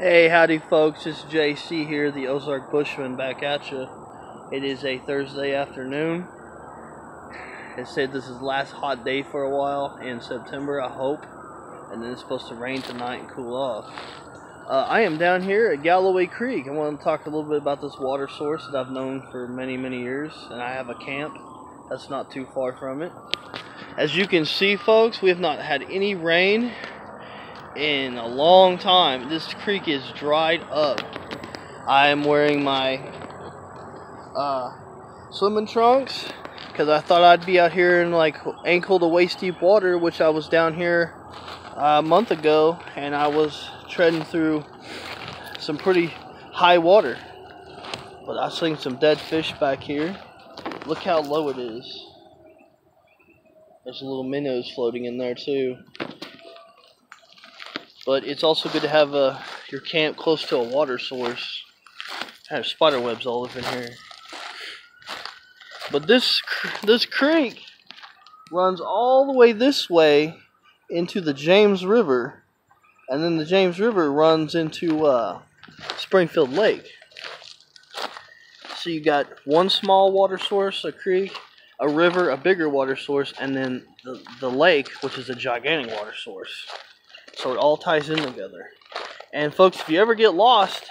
Hey, howdy, folks. It's JC here, the Ozark Bushman, back at you. It is a Thursday afternoon. It said this is last hot day for a while in September, I hope. And then it's supposed to rain tonight and cool off. Uh, I am down here at Galloway Creek. I want to talk a little bit about this water source that I've known for many, many years. And I have a camp that's not too far from it. As you can see, folks, we have not had any rain in a long time. This creek is dried up. I am wearing my uh, swimming trunks because I thought I'd be out here in like ankle to waist deep water, which I was down here a month ago, and I was treading through some pretty high water. But I seen some dead fish back here. Look how low it is. There's a little minnows floating in there too. But it's also good to have uh, your camp close to a water source. I have spider webs all up in here. But this this creek runs all the way this way into the James River, and then the James River runs into uh, Springfield Lake. So you got one small water source, a creek, a river, a bigger water source, and then the, the lake, which is a gigantic water source. So it all ties in together. And folks, if you ever get lost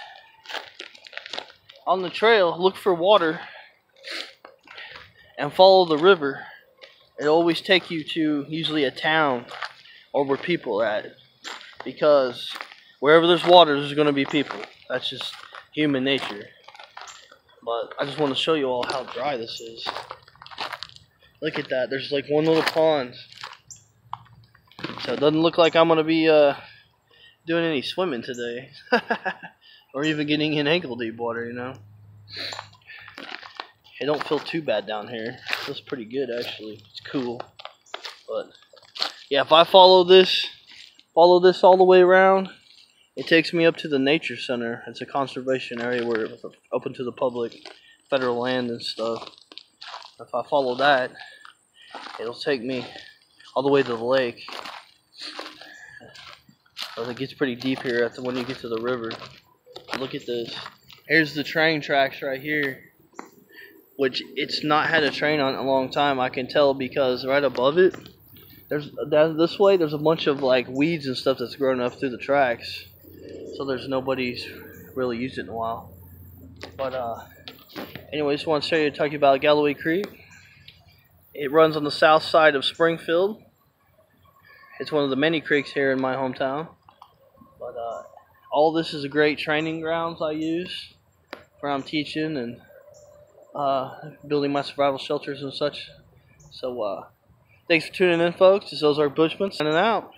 on the trail, look for water and follow the river. It'll always take you to usually a town or where people are at. Because wherever there's water, there's going to be people. That's just human nature. But I just want to show you all how dry this is. Look at that. There's like one little pond. So it doesn't look like I'm going to be uh, doing any swimming today. or even getting in ankle deep water, you know. It don't feel too bad down here. It feels pretty good, actually. It's cool. But, yeah, if I follow this, follow this all the way around, it takes me up to the nature center. It's a conservation area where it's open to the public, federal land and stuff. If I follow that, it'll take me all the way to the lake. It gets pretty deep here after when you get to the river. Look at this. Here's the train tracks right here. Which it's not had a train on a long time. I can tell because right above it, there's down this way. There's a bunch of like weeds and stuff that's grown up through the tracks. So there's nobody's really used it in a while. But uh, anyway, just want to show you talk about Galloway Creek. It runs on the south side of Springfield. It's one of the many creeks here in my hometown. But uh, all this is a great training grounds I use where I'm teaching and uh, building my survival shelters and such. So uh, thanks for tuning in, folks. This is Ozark Bushman signing out.